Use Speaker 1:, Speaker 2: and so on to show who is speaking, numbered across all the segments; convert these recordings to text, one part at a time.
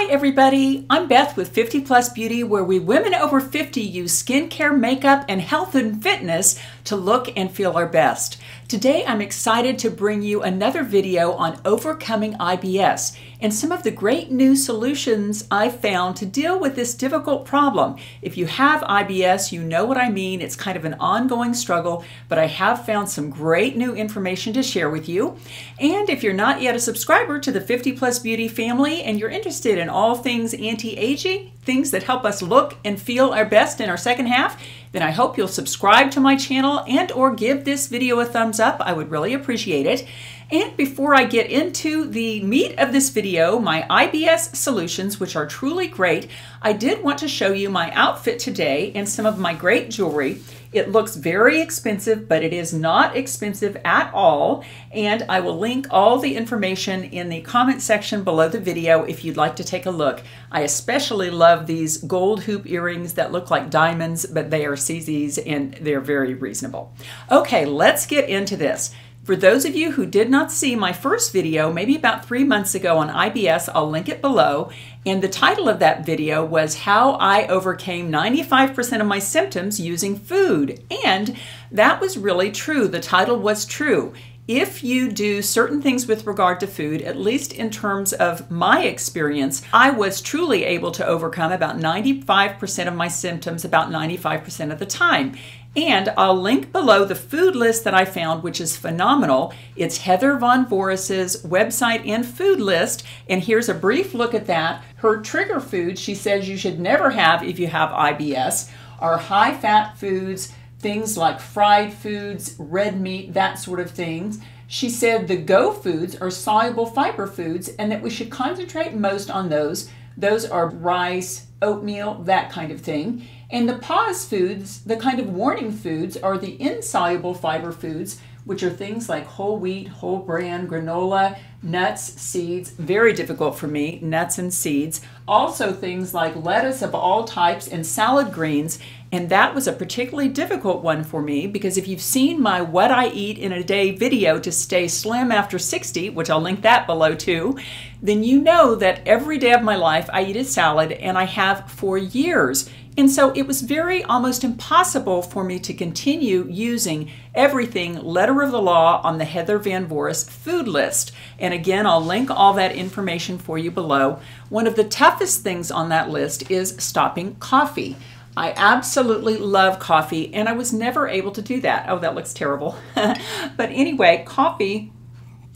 Speaker 1: Hi, everybody. I'm Beth with 50 Plus Beauty, where we women over 50 use skincare, makeup, and health and fitness to look and feel our best. Today, I'm excited to bring you another video on overcoming IBS and some of the great new solutions I've found to deal with this difficult problem. If you have IBS, you know what I mean. It's kind of an ongoing struggle, but I have found some great new information to share with you. And if you're not yet a subscriber to the 50 Plus Beauty family and you're interested in all things anti-aging, things that help us look and feel our best in our second half, then I hope you'll subscribe to my channel and or give this video a thumbs up. I would really appreciate it. And before I get into the meat of this video, my IBS solutions, which are truly great, I did want to show you my outfit today and some of my great jewelry. It looks very expensive, but it is not expensive at all. And I will link all the information in the comment section below the video if you'd like to take a look. I especially love these gold hoop earrings that look like diamonds, but they are CZs and they're very reasonable. Okay, let's get into this. For those of you who did not see my first video, maybe about three months ago on IBS, I'll link it below. And the title of that video was How I Overcame 95% of My Symptoms Using Food. And that was really true. The title was true. If you do certain things with regard to food, at least in terms of my experience, I was truly able to overcome about 95% of my symptoms about 95% of the time. And I'll link below the food list that I found, which is phenomenal. It's Heather Van Vorous's website and food list. And here's a brief look at that. Her trigger foods she says you should never have if you have IBS are high fat foods, things like fried foods, red meat, that sort of things. She said the go foods are soluble fiber foods and that we should concentrate most on those. Those are rice, oatmeal, that kind of thing. And the pause foods, the kind of warning foods, are the insoluble fiber foods, which are things like whole wheat, whole bran, granola, nuts, seeds, very difficult for me, nuts and seeds. Also, things like lettuce of all types and salad greens. And that was a particularly difficult one for me because if you've seen my What I Eat in a Day video to stay slim after 60, which I'll link that below too, then you know that every day of my life I eat a salad and I have for years. And so it was very almost impossible for me to continue using everything letter of the law on the Heather Van Vorous food list. And again, I'll link all that information for you below. One of the toughest things on that list is stopping coffee. I absolutely love coffee and I was never able to do that. Oh, that looks terrible. but anyway, coffee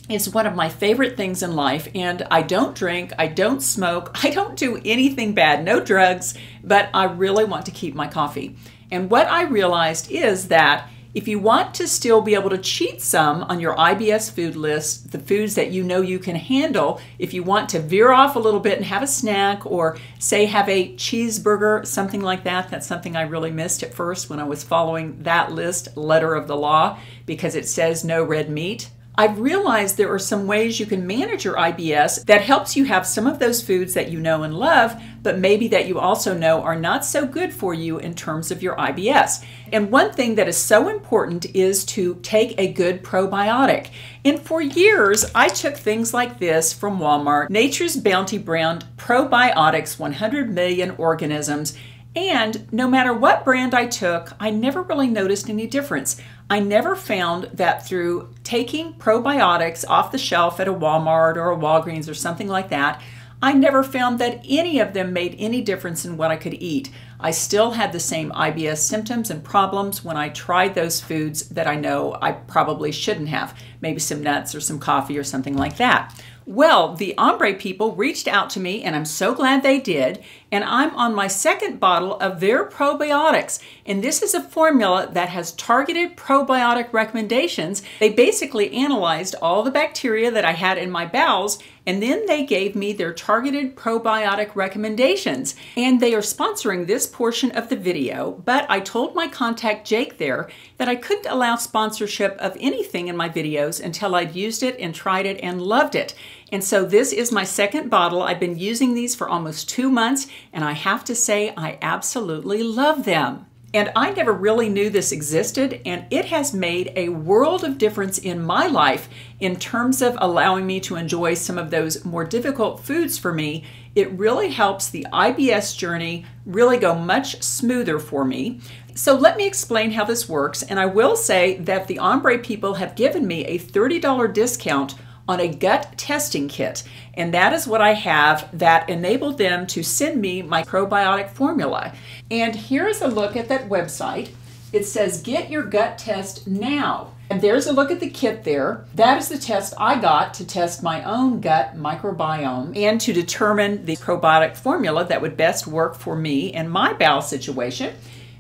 Speaker 1: is one of my favorite things in life and I don't drink, I don't smoke, I don't do anything bad, no drugs, but I really want to keep my coffee. And what I realized is that if you want to still be able to cheat some on your IBS food list, the foods that you know you can handle, if you want to veer off a little bit and have a snack or say have a cheeseburger, something like that, that's something I really missed at first when I was following that list, letter of the law, because it says no red meat. I've realized there are some ways you can manage your IBS that helps you have some of those foods that you know and love, but maybe that you also know are not so good for you in terms of your IBS. And one thing that is so important is to take a good probiotic. And for years, I took things like this from Walmart Nature's Bounty brand probiotics, 100 million organisms. And no matter what brand I took, I never really noticed any difference. I never found that through taking probiotics off the shelf at a Walmart or a Walgreens or something like that, I never found that any of them made any difference in what I could eat. I still had the same IBS symptoms and problems when I tried those foods that I know I probably shouldn't have, maybe some nuts or some coffee or something like that. Well, the ombre people reached out to me, and I'm so glad they did. And I'm on my second bottle of their probiotics. And this is a formula that has targeted probiotic recommendations. They basically analyzed all the bacteria that I had in my bowels, and then they gave me their targeted probiotic recommendations. And they are sponsoring this portion of the video, but I told my contact Jake there that I couldn't allow sponsorship of anything in my videos until I'd used it and tried it and loved it. And so this is my second bottle. I've been using these for almost two months, and I have to say I absolutely love them. And I never really knew this existed, and it has made a world of difference in my life in terms of allowing me to enjoy some of those more difficult foods for me. It really helps the IBS journey really go much smoother for me. So let me explain how this works, and I will say that the Ombre people have given me a $30 discount on a gut testing kit. And that is what I have that enabled them to send me my probiotic formula. And here's a look at that website. It says, Get your gut test now. And there's a look at the kit there. That is the test I got to test my own gut microbiome and to determine the probiotic formula that would best work for me and my bowel situation.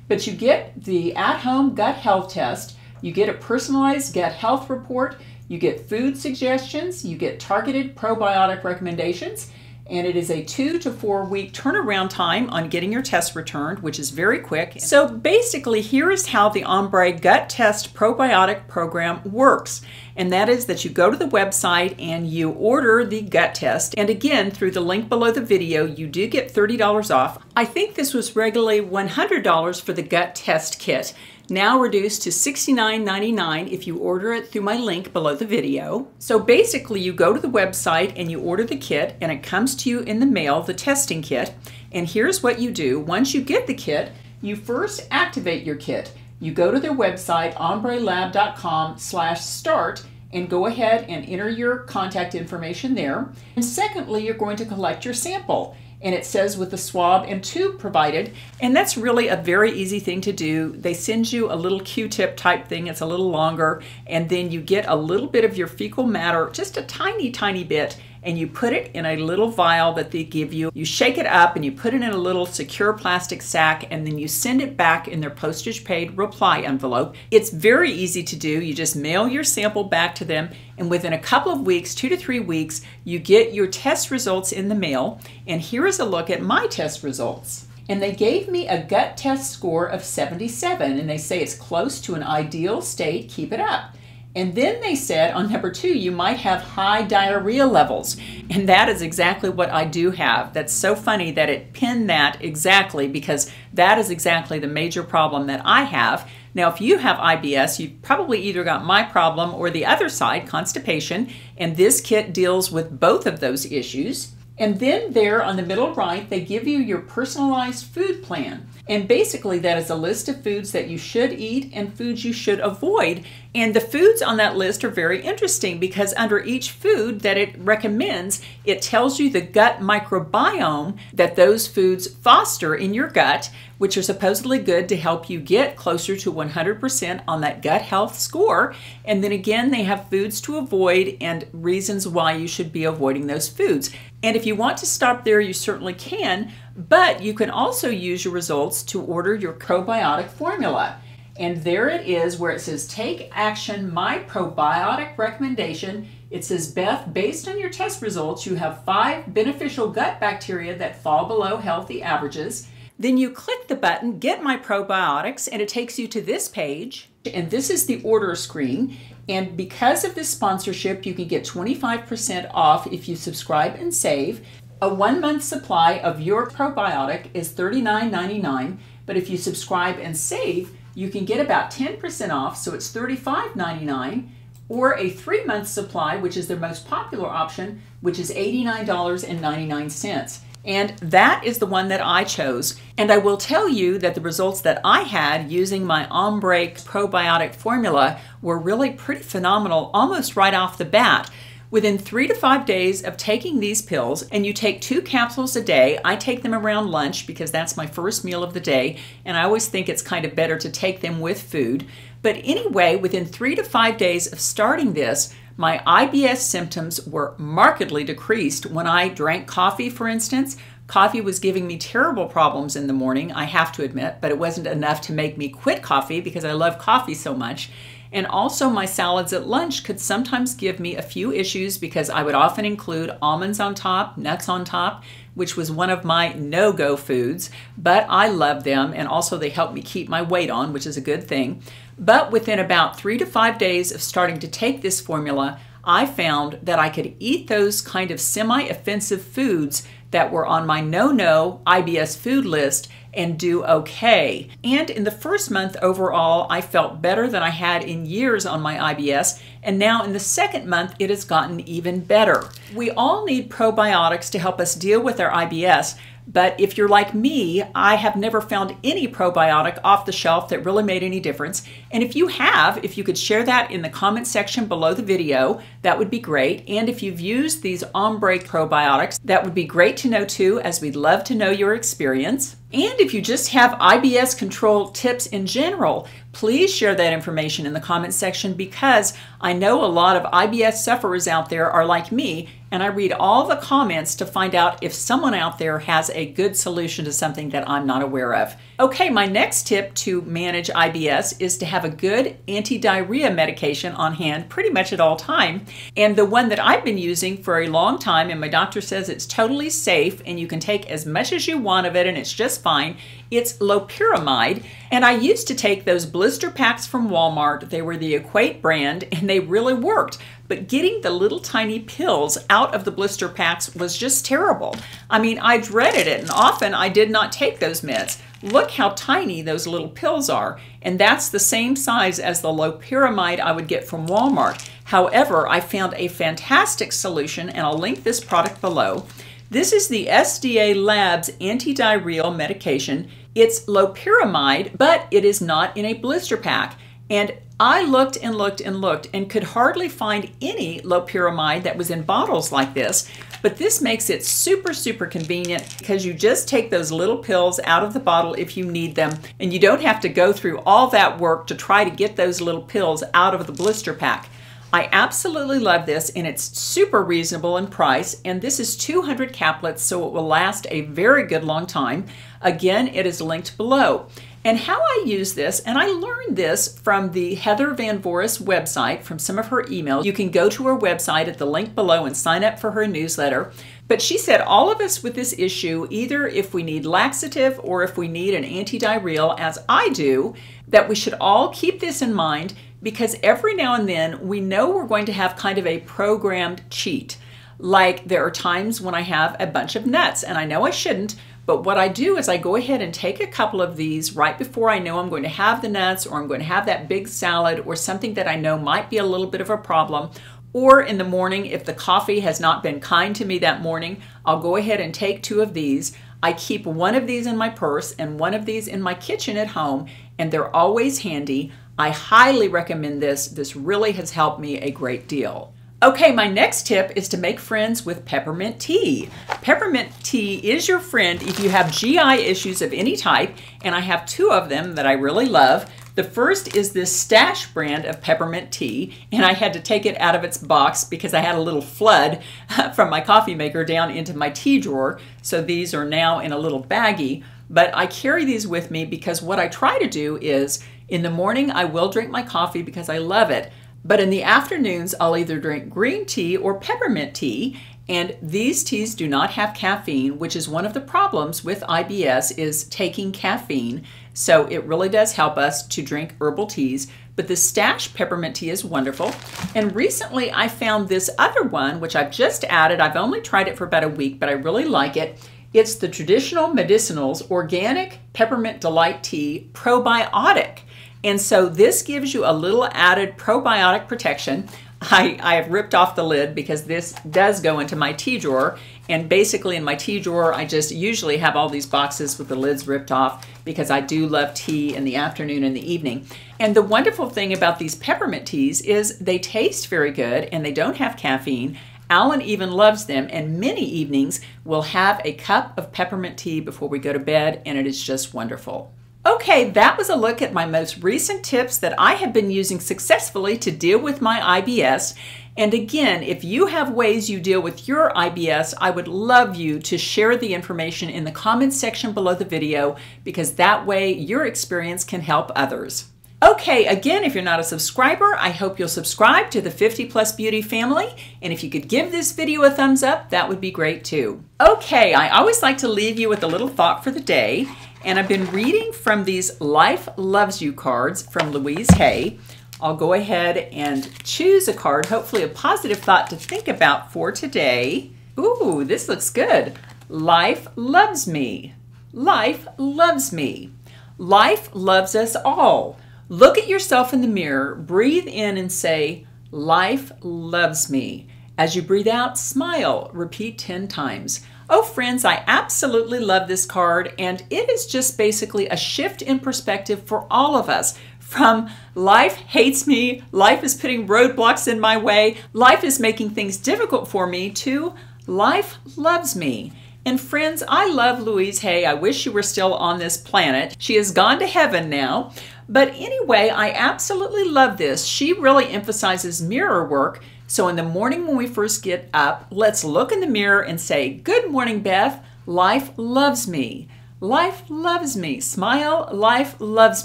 Speaker 1: But you get the at home gut health test, you get a personalized gut health report, you get food suggestions, you get targeted probiotic recommendations, and it is a two to four week turnaround time on getting your test returned, which is very quick. So basically, here is how the Ombre Gut Test Probiotic Program works. And that is that you go to the website and you order the gut test. And again, through the link below the video, you do get $30 off. I think this was regularly $100 for the gut test kit now reduced to $69.99 if you order it through my link below the video. So basically you go to the website and you order the kit and it comes to you in the mail, the testing kit. And here's what you do. Once you get the kit, you first activate your kit. You go to their website, ombrelab.com slash start, and go ahead and enter your contact information there. And secondly, you're going to collect your sample and it says with the swab and tube provided. And that's really a very easy thing to do. They send you a little Q-tip type thing, it's a little longer, and then you get a little bit of your fecal matter, just a tiny, tiny bit, and you put it in a little vial that they give you. You shake it up and you put it in a little secure plastic sack and then you send it back in their postage paid reply envelope. It's very easy to do. You just mail your sample back to them and within a couple of weeks, two to three weeks, you get your test results in the mail. And here is a look at my test results and they gave me a gut test score of 77 and they say it's close to an ideal state keep it up and then they said on number two, you might have high diarrhea levels. And that is exactly what I do have. That's so funny that it pinned that exactly because that is exactly the major problem that I have. Now, if you have IBS, you've probably either got my problem or the other side, constipation, and this kit deals with both of those issues. And then there on the middle right, they give you your personalized food plan. And basically, that is a list of foods that you should eat and foods you should avoid. And the foods on that list are very interesting because under each food that it recommends, it tells you the gut microbiome that those foods foster in your gut, which are supposedly good to help you get closer to 100% on that gut health score. And then again, they have foods to avoid and reasons why you should be avoiding those foods. And if you want to stop there, you certainly can, but you can also use your results to order your probiotic formula. And there it is where it says take action, my probiotic recommendation. It says, Beth, based on your test results, you have five beneficial gut bacteria that fall below healthy averages. Then you click the button, Get My Probiotics, and it takes you to this page. And this is the order screen. And because of this sponsorship, you can get 25% off if you subscribe and save. A one month supply of your probiotic is $39.99, but if you subscribe and save, you can get about 10% off, so it's $35.99, or a three month supply, which is their most popular option, which is $89.99. And that is the one that I chose. And I will tell you that the results that I had using my Ombre probiotic formula were really pretty phenomenal almost right off the bat. Within three to five days of taking these pills, and you take two capsules a day, I take them around lunch because that's my first meal of the day, and I always think it's kind of better to take them with food. But anyway, within three to five days of starting this, my IBS symptoms were markedly decreased when I drank coffee, for instance. Coffee was giving me terrible problems in the morning, I have to admit, but it wasn't enough to make me quit coffee because I love coffee so much. And also, my salads at lunch could sometimes give me a few issues because I would often include almonds on top, nuts on top, which was one of my no go foods, but I love them and also they help me keep my weight on, which is a good thing. But within about three to five days of starting to take this formula, I found that I could eat those kind of semi offensive foods that were on my no no IBS food list and do okay. And in the first month overall, I felt better than I had in years on my IBS. And now in the second month, it has gotten even better. We all need probiotics to help us deal with our IBS. But if you're like me, I have never found any probiotic off the shelf that really made any difference. And if you have, if you could share that in the comment section below the video, that would be great. And if you've used these Ombre probiotics, that would be great to know too, as we'd love to know your experience. And if you just have IBS control tips in general, please share that information in the comment section because I know a lot of IBS sufferers out there are like me and I read all the comments to find out if someone out there has a good solution to something that I'm not aware of. Okay, my next tip to manage IBS is to have a good anti-diarrhea medication on hand pretty much at all time. And the one that I've been using for a long time and my doctor says it's totally safe and you can take as much as you want of it and it's just fine. It's loperamide and I used to take those blister packs from Walmart. They were the Equate brand and they really worked. But getting the little tiny pills out of the blister packs was just terrible. I mean, I dreaded it and often I did not take those meds. Look how tiny those little pills are. And that's the same size as the loperamide I would get from Walmart. However, I found a fantastic solution and I'll link this product below. This is the SDA Labs antidiarrheal medication. It's loperamide, but it is not in a blister pack. And I looked and looked and looked and could hardly find any loperamide that was in bottles like this. But this makes it super, super convenient because you just take those little pills out of the bottle if you need them. And you don't have to go through all that work to try to get those little pills out of the blister pack. I absolutely love this and it's super reasonable in price and this is 200 caplets so it will last a very good long time. Again, it is linked below. And how I use this, and I learned this from the Heather Van Vorous website, from some of her emails. You can go to her website at the link below and sign up for her newsletter. But she said all of us with this issue, either if we need laxative or if we need an antidiarrheal, as I do, that we should all keep this in mind because every now and then we know we're going to have kind of a programmed cheat. Like there are times when I have a bunch of nuts and I know I shouldn't, but what I do is I go ahead and take a couple of these right before I know I'm going to have the nuts or I'm going to have that big salad or something that I know might be a little bit of a problem. Or in the morning, if the coffee has not been kind to me that morning, I'll go ahead and take two of these. I keep one of these in my purse and one of these in my kitchen at home, and they're always handy. I highly recommend this. This really has helped me a great deal. Okay, my next tip is to make friends with peppermint tea. Peppermint tea is your friend if you have GI issues of any type, and I have two of them that I really love. The first is this Stash brand of peppermint tea, and I had to take it out of its box because I had a little flood from my coffee maker down into my tea drawer. So these are now in a little baggie, but I carry these with me because what I try to do is in the morning I will drink my coffee because I love it, but in the afternoons, I'll either drink green tea or peppermint tea, and these teas do not have caffeine, which is one of the problems with IBS is taking caffeine. So it really does help us to drink herbal teas. But the Stash peppermint tea is wonderful. And recently I found this other one, which I've just added. I've only tried it for about a week, but I really like it. It's the Traditional Medicinals Organic Peppermint Delight Tea Probiotic. And so this gives you a little added probiotic protection. I, I have ripped off the lid because this does go into my tea drawer. And basically in my tea drawer, I just usually have all these boxes with the lids ripped off because I do love tea in the afternoon and the evening. And the wonderful thing about these peppermint teas is they taste very good and they don't have caffeine. Alan even loves them, and many evenings we'll have a cup of peppermint tea before we go to bed, and it is just wonderful. Okay, that was a look at my most recent tips that I have been using successfully to deal with my IBS. And again, if you have ways you deal with your IBS, I would love you to share the information in the comments section below the video because that way your experience can help others. Okay, again, if you're not a subscriber, I hope you'll subscribe to the 50 Plus Beauty family. And if you could give this video a thumbs up, that would be great too. Okay, I always like to leave you with a little thought for the day. And I've been reading from these Life Loves You cards from Louise Hay. I'll go ahead and choose a card, hopefully a positive thought to think about for today. Ooh, this looks good. Life loves me. Life loves me. Life loves us all. Look at yourself in the mirror, breathe in, and say, Life loves me. As you breathe out, smile. Repeat 10 times. Oh, friends, I absolutely love this card, and it is just basically a shift in perspective for all of us. From life hates me, life is putting roadblocks in my way, life is making things difficult for me, to life loves me. And friends, I love Louise Hay. I wish she were still on this planet. She has gone to heaven now. But anyway, I absolutely love this. She really emphasizes mirror work. So in the morning when we first get up, let's look in the mirror and say, Good morning, Beth. Life loves me. Life loves me. Smile, life loves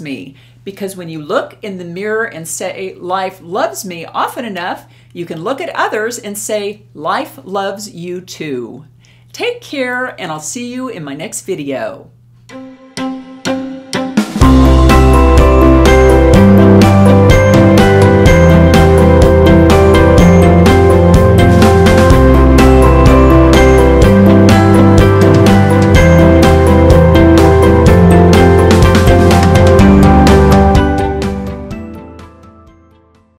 Speaker 1: me. Because when you look in the mirror and say, Life loves me often enough, you can look at others and say, Life loves you too. Take care, and I'll see you in my next video.